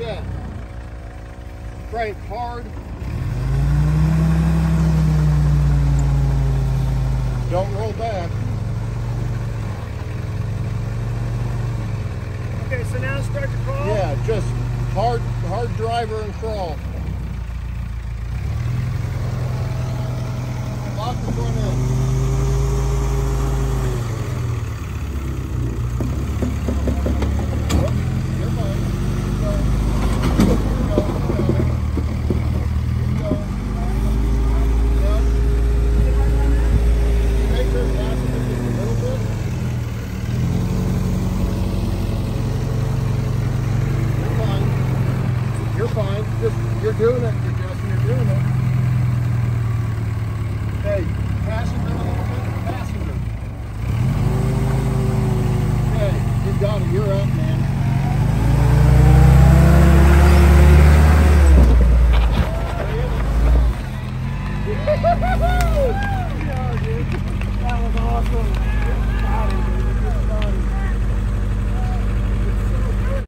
set. Crank hard. Don't roll back. Okay, so now start to crawl? Yeah, just hard, hard driver and crawl. Fine. Just you're doing it. You're Justin. You're doing it. Hey, passenger a little bit. Passenger. Okay, you got it. You're up, man. Yeah,